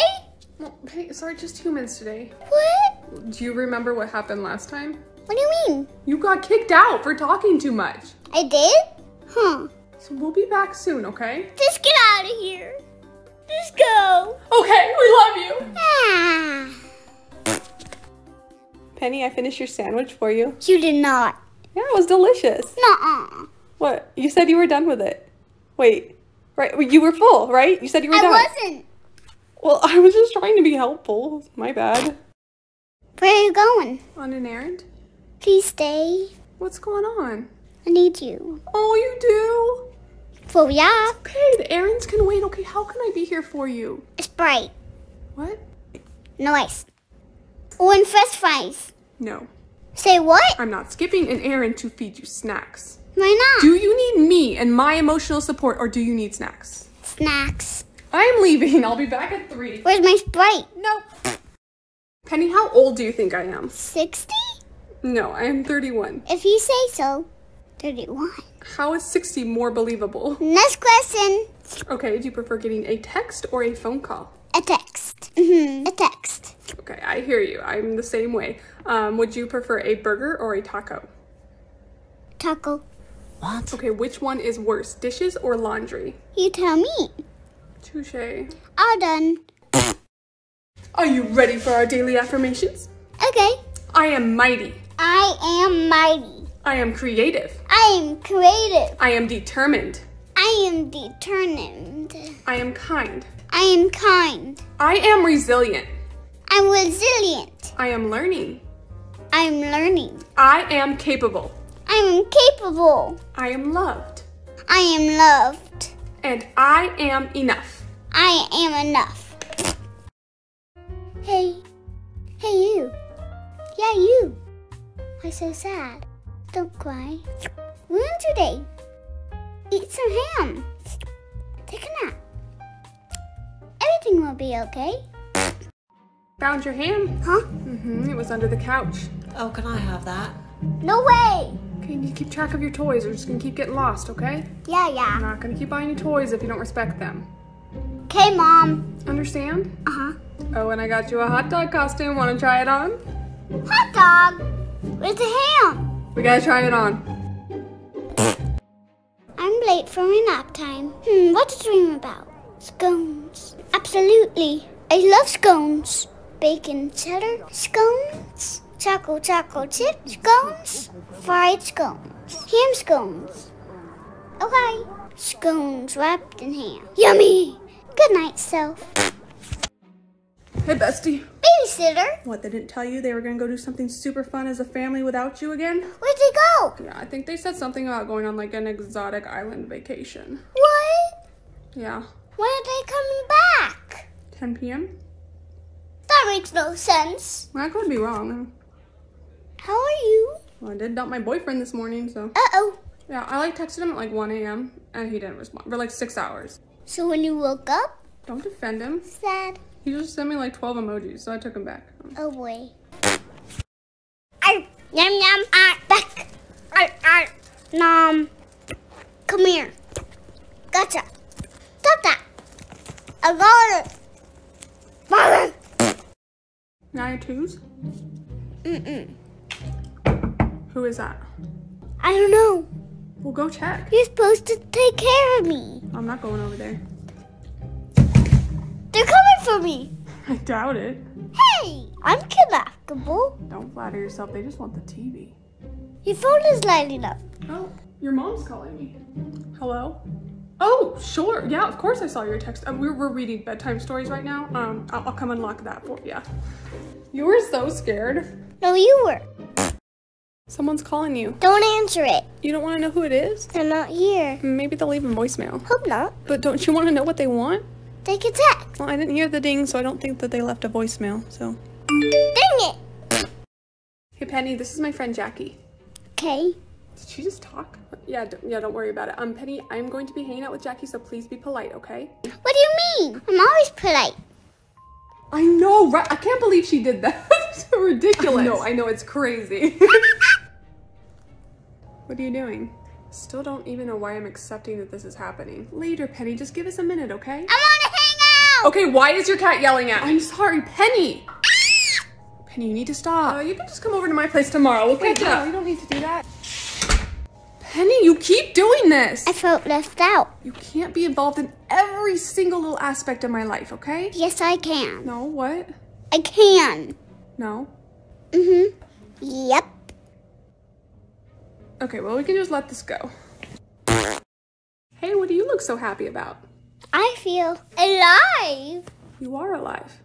Well, hey, sorry, just humans today. What? Do you remember what happened last time? What do you mean? You got kicked out for talking too much. I did? Huh. So we'll be back soon, okay? Just get out of here. Just go. Okay, we love you. Ah. Penny, I finished your sandwich for you. You did not. Yeah, it was delicious. Nuh-uh. What? You said you were done with it. Wait. Right, you were full, right? You said you were I done. I wasn't. Well, I was just trying to be helpful. My bad. Where are you going? On an errand? Please stay. What's going on? I need you. Oh, you do? Well, yeah. Okay, the errands can wait. Okay, how can I be here for you? It's bright. What? Nice. And fresh fries. No, Say what? I'm not skipping an errand to feed you snacks. Why not? Do you need me and my emotional support, or do you need snacks? Snacks. I'm leaving. I'll be back at three. Where's my Sprite? Nope. Penny, how old do you think I am? 60? No, I am 31. If you say so. 31. How is 60 more believable? Next question. Okay, do you prefer getting a text or a phone call? A text. Mm-hmm. A text. Okay, I hear you. I'm the same way. Um, would you prefer a burger or a taco? Taco. What? Okay, which one is worse, dishes or laundry? You tell me. Touche. All done. Are you ready for our daily affirmations? Okay. I am mighty. I am mighty. I am creative. I am creative. I am determined. I am determined. I am kind. I am kind. I am resilient. I'm resilient. I am learning. I'm learning. I am capable. I'm capable. I am loved. I am loved. And I am enough. I am enough. Hey. Hey, you. Yeah, you. Why so sad? Don't cry. Win today. Eat some ham. Take a nap. Everything will be okay. Found your ham? Huh? Mm-hmm, it was under the couch. Oh, can I have that? No way. Okay, you need to keep track of your toys. We're just gonna keep getting lost, okay? Yeah, I'm yeah. not gonna keep buying you toys if you don't respect them. Okay, Mom. Understand? Uh huh. Oh, and I got you a hot dog costume. Wanna try it on? Hot dog. Where's the ham? We gotta try it on. I'm late for my nap time. Hmm, what to dream about? Scones. Absolutely. I love scones. Bacon cheddar scones. Choco choco chip scones. Fried scones. Ham scones. Okay. Scones wrapped in ham. Yummy. Good night, self. Hey, bestie. Babysitter. What, they didn't tell you they were gonna go do something super fun as a family without you again? Where'd they go? Yeah, I think they said something about going on like an exotic island vacation. What? Yeah. When are they coming back? 10 p.m.? That makes no sense. I could be wrong. How are you? Well, I did dump my boyfriend this morning, so. Uh oh. Yeah, I like texted him at like 1 a.m. and he didn't respond for like six hours. So when you woke up, Don't defend him. sad. He just sent me like 12 emojis, so I took him back. Oh boy. Arr, yum yum, ah, back. Arr, arr, nom. Come here. Gotcha. Stop that. I got it. Naya twos? Mm-mm. Who is that? I don't know. Well, go check. You're supposed to take care of me. I'm not going over there. They're coming for me. I doubt it. Hey, I'm kidnappable. Don't flatter yourself. They just want the TV. Your phone is lighting up. Oh, your mom's calling me. Hello? Oh, sure. Yeah, of course I saw your text. Um, we're, we're reading bedtime stories right now. Um, I'll, I'll come unlock that for you. You were so scared. No, you were. Someone's calling you. Don't answer it. You don't want to know who it is? They're not here. Maybe they'll leave a voicemail. Hope not. But don't you want to know what they want? Take a text. Well, I didn't hear the ding, so I don't think that they left a voicemail. So, Dang it. hey Penny, this is my friend Jackie. Okay. Did she just talk? Yeah, d- yeah. Don't worry about it. Um, Penny, I'm going to be hanging out with Jackie, so please be polite, okay? What do you mean? I'm always polite. I know, right? I can't believe she did that. so ridiculous. No, I know it's crazy. what are you doing? Still don't even know why I'm accepting that this is happening. Later, Penny. Just give us a minute, okay? I want to hang out. Okay, why is your cat yelling at? I'm sorry, Penny. Penny, you need to stop. Uh, you can just come over to my place tomorrow. We'll catch up. No, You don't need to do that. Penny, you keep doing this. I felt left out. You can't be involved in every single little aspect of my life, okay? Yes, I can. No, what? I can. No. Mm-hmm. Yep. Okay, well, we can just let this go. Hey, what do you look so happy about? I feel alive. You are alive.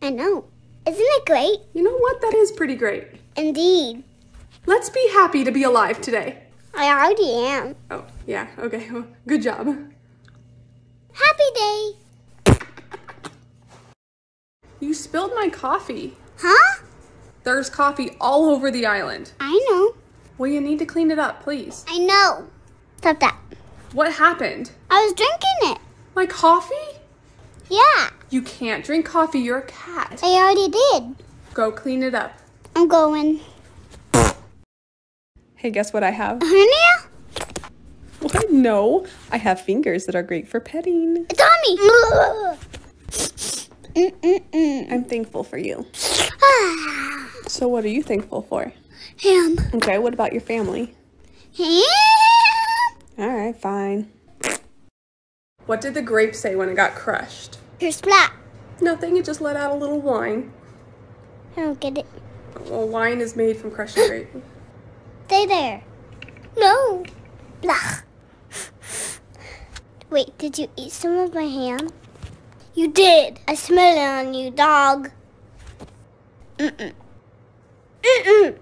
I know. Isn't it great? You know what? That is pretty great. Indeed. Let's be happy to be alive today. I already am. Oh, yeah, okay. Well, good job. Happy day. You spilled my coffee. Huh? There's coffee all over the island. I know. Well, you need to clean it up, please. I know. Stop that. What happened? I was drinking it. My coffee? Yeah, You can't drink coffee. You're a cat. I already did. Go clean it up. I'm going. Hey, guess what I have? Hernia? What? No, I have fingers that are great for petting. Tommy! Mm-mm-mm. I'm thankful for you. So, what are you thankful for? Ham. Okay, what about your family? Ham. All right, fine. What did the grape say when it got crushed? Here's black. Nothing, it just let out a little wine. I don't get it. Well, wine is made from crushed grape. Stay there. No. Blah. Wait, did you eat some of my ham? You did. I smell it on you, dog. Mm-mm. Mm-mm.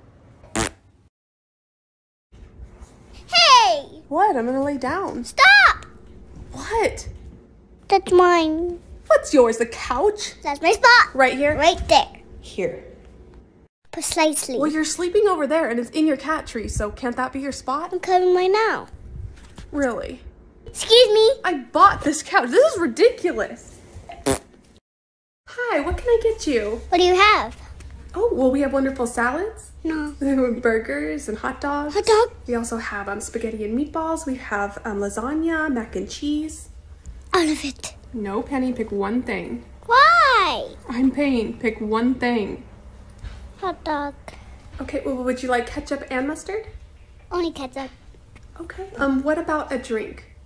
Hey! What? I'm gonna lay down. Stop! What? That's mine. What's yours? The couch? That's my spot. Right here? Right there. Here. Precisely. Well, you're sleeping over there and it's in your cat tree, so can't that be your spot? I'm coming right now. Really? Excuse me. I bought this couch. This is ridiculous. Hi, what can I get you? What do you have? Oh, well, we have wonderful salads, No. burgers, and hot dogs. Hot dog? We also have um, spaghetti and meatballs. We have um, lasagna, mac and cheese. All of it. No, Penny, pick one thing. Why? I'm paying. Pick one thing. Hot dog. Okay, well, would you like ketchup and mustard? Only ketchup. Okay. Um, what about a drink?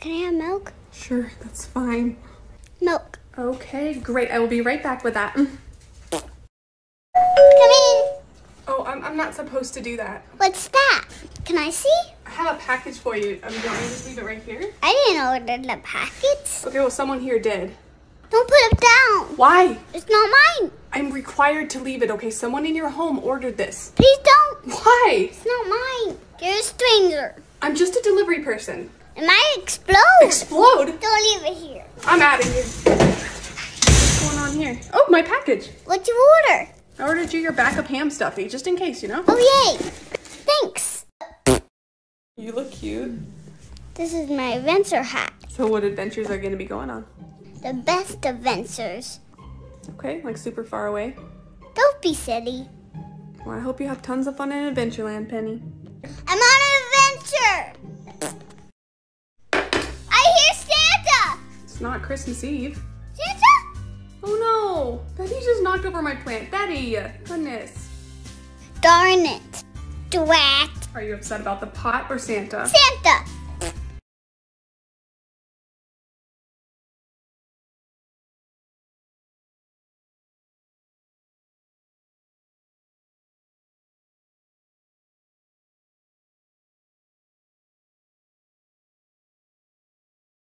Can I have milk? Sure, that's fine. Milk. Okay, great. I will be right back with that. Come in. Oh, I'm, I'm not supposed to do that. What's that? Can I see? I have a package for you. Um, do you want me to just leave it right here? I didn't order the package. Okay, well, someone here did. Don't put it down. Why? It's not mine. I'm required to leave it, okay? Someone in your home ordered this. Please don't. Why? It's not mine. You're a stranger. I'm just a delivery person. It might explode. Explode? don't leave it here. I'm out of here. What's going on here? Oh, my package. What'd you order? I ordered you your backup ham stuffy, just in case, you know? Oh, yay. Thanks. You look cute. This is my adventure hat. So what adventures are going to be going on? The best adventures. Okay, like super far away. Don't be silly. Well, I hope you have tons of fun in Adventureland, Penny. I'm on an adventure. I hear Santa. It's not Christmas Eve. Santa? Oh no! Betty just knocked over my plant. Betty! Goodness. Darn it. Drat. Are you upset about the pot or Santa? Santa.